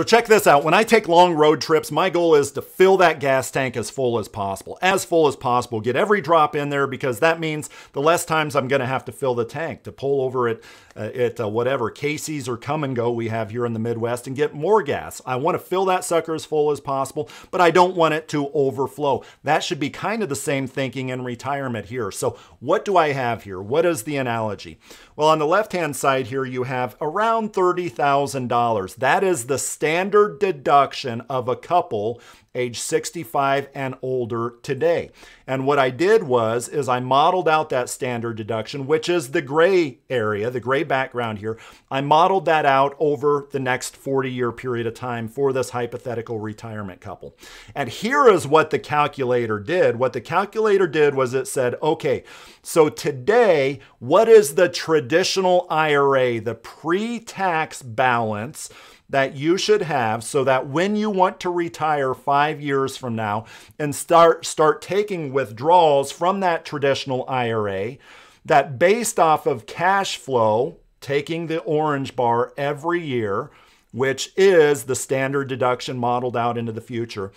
So check this out. When I take long road trips, my goal is to fill that gas tank as full as possible. As full as possible. Get every drop in there because that means the less times I'm going to have to fill the tank to pull over at, uh, at uh, whatever Casey's or Kum & Go we have here in the Midwest and get more gas. I want to fill that sucker as full as possible, but I don't want it to overflow. That should be kind of the same thinking in retirement here. So what do I have here? What is the analogy? Well, on the left-hand side here, you have around $30,000. That is the standard deduction of a couple age 65 and older today. And what I did was is I modeled out that standard deduction, which is the gray area, the gray background here. I modeled that out over the next 40 year period of time for this hypothetical retirement couple. And here is what the calculator did. What the calculator did was it said, okay, so today, what is the traditional IRA, the pre-tax balance that you should have so that when you want to retire five years from now and start, start taking withdrawals from that traditional IRA, that based off of cash flow, taking the orange bar every year, which is the standard deduction modeled out into the future,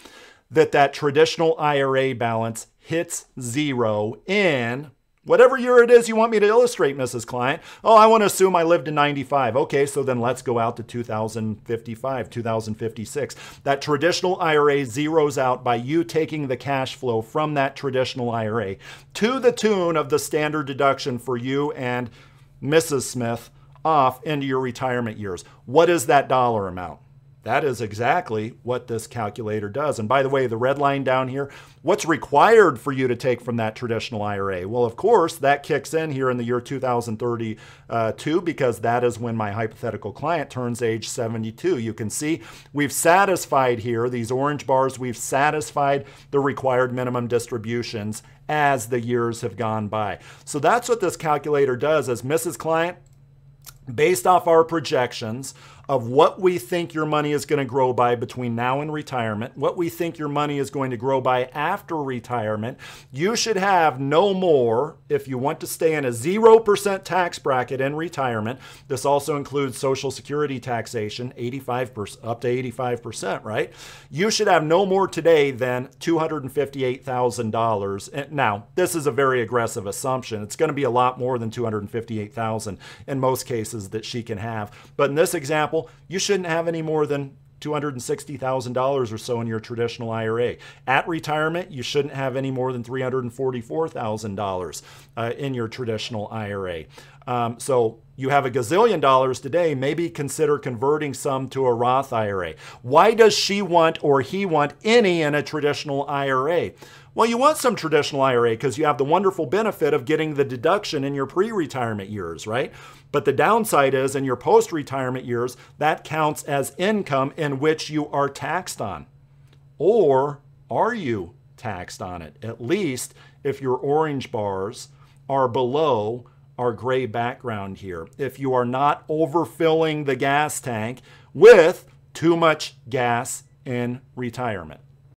that that traditional IRA balance hits zero in Whatever year it is you want me to illustrate, Mrs. Client. Oh, I want to assume I lived in 95. Okay, so then let's go out to 2055, 2056. That traditional IRA zeroes out by you taking the cash flow from that traditional IRA to the tune of the standard deduction for you and Mrs. Smith off into your retirement years. What is that dollar amount? That is exactly what this calculator does. And by the way, the red line down here, what's required for you to take from that traditional IRA? Well, of course, that kicks in here in the year 2032 because that is when my hypothetical client turns age 72. You can see we've satisfied here, these orange bars, we've satisfied the required minimum distributions as the years have gone by. So that's what this calculator does as Mrs. Client, based off our projections of what we think your money is going to grow by between now and retirement, what we think your money is going to grow by after retirement, you should have no more if you want to stay in a 0% tax bracket in retirement. This also includes Social Security taxation, 85% up to 85%, right? You should have no more today than $258,000. Now, this is a very aggressive assumption. It's going to be a lot more than 258,000 in most cases that she can have. But in this example, you shouldn't have any more than $260,000 or so in your traditional IRA. At retirement, you shouldn't have any more than $344,000 uh, in your traditional IRA. Um, so you have a gazillion dollars today, maybe consider converting some to a Roth IRA. Why does she want or he want any in a traditional IRA? Well, you want some traditional IRA because you have the wonderful benefit of getting the deduction in your pre retirement years, right? But the downside is in your post retirement years, that counts as income in which you are taxed on. Or are you taxed on it? At least if your orange bars are below our gray background here. If you are not overfilling the gas tank with too much gas in retirement.